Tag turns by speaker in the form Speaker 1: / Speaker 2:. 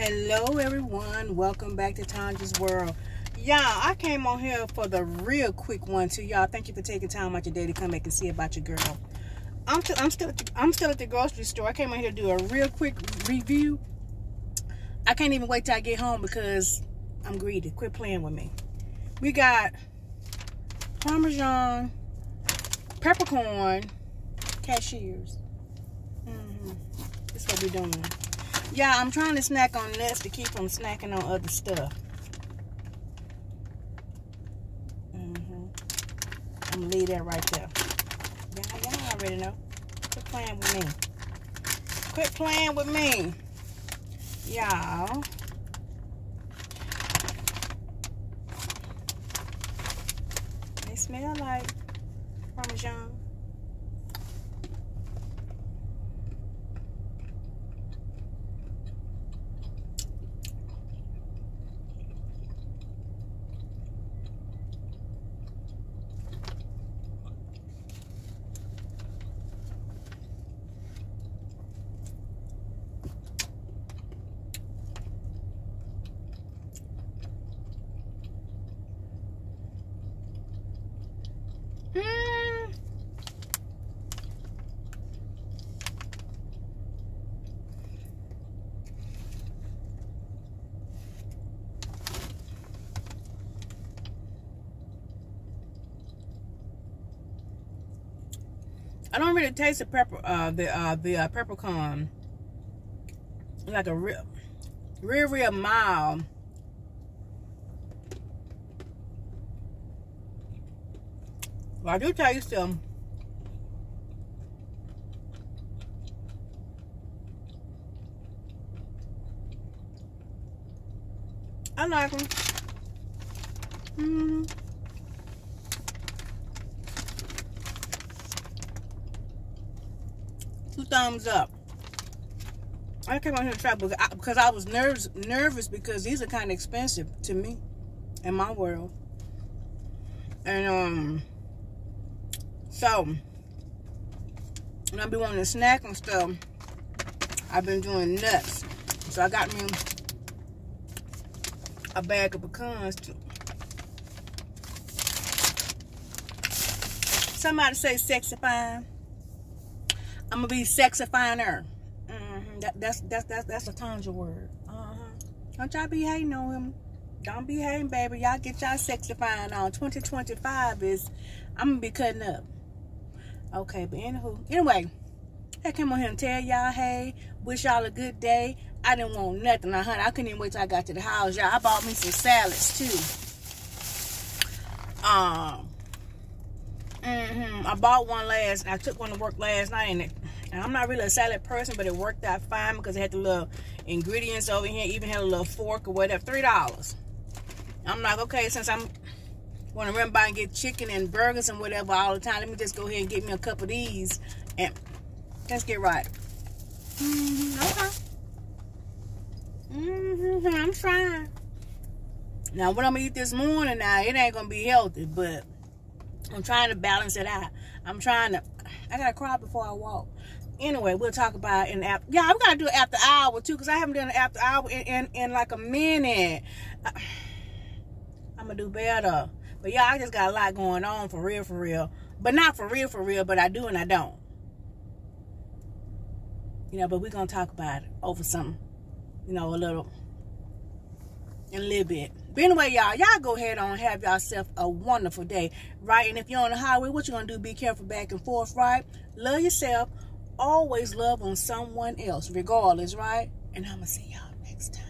Speaker 1: Hello, everyone. Welcome back to Tonja's World. Y'all, I came on here for the real quick one too. Y'all, thank you for taking time out your day to come back and see about your girl. I'm, i I'm still, I'm still at the grocery store. I came on here to do a real quick review. I can't even wait till I get home because I'm greedy. Quit playing with me. We got Parmesan, peppercorn, cashews. Mm-hmm. That's what we're doing. Yeah, I'm trying to snack on nuts to keep from snacking on other stuff. Mm-hmm. I'm gonna leave that right there. Y'all, y'all already know. Quit playing with me. Quit playing with me. Y'all. They smell like Parmesan. I don't really taste the pepper, uh, the uh, the uh, peppercorn. Like a real, real, real mild. But I do taste them. I like them. Mm hmm two thumbs up. I came out here to try because I was nervous nervous because these are kind of expensive to me in my world. And um so when I be wanting to snack and stuff, I've been doing nuts. So I got me a bag of pecans too. Somebody say sexy fine. I'm gonna be sexifying her. Mm-hmm. That, that's that's that's that's a Tonja word. Uh-huh. Don't y'all be hating on him. Don't be hating, baby. Y'all get y'all sexifying on. 2025 is I'm gonna be cutting up. Okay, but anywho, anyway, I came on here and tell y'all, hey, wish y'all a good day. I didn't want nothing. I honey, I couldn't even wait till I got to the house, y'all. I bought me some salads too. Um, Mm-hmm. I bought one last. I took one to work last night, and, it, and I'm not really a salad person, but it worked out fine because it had the little ingredients over here. Even had a little fork or whatever. Three dollars. I'm like, okay, since I'm want to run by and get chicken and burgers and whatever all the time, let me just go ahead and get me a couple of these and let's get right. Mm-hmm. Okay. Mm-hmm. I'm trying. Now, what I'm gonna eat this morning, now it ain't gonna be healthy, but. I'm trying to balance it out. I'm trying to. I gotta cry before I walk. Anyway, we'll talk about in after. Yeah, I'm gonna do after hour too, cause I haven't done after hour in, in, in like a minute. I, I'm gonna do better. But yeah, I just got a lot going on for real, for real. But not for real, for real. But I do and I don't. You know, but we're gonna talk about it over some, you know, a little, a little bit. But anyway, y'all, y'all go ahead on have yourself a wonderful day, right? And if you're on the highway, what you gonna do? Be careful back and forth, right? Love yourself. Always love on someone else, regardless, right? And I'm gonna see y'all next time.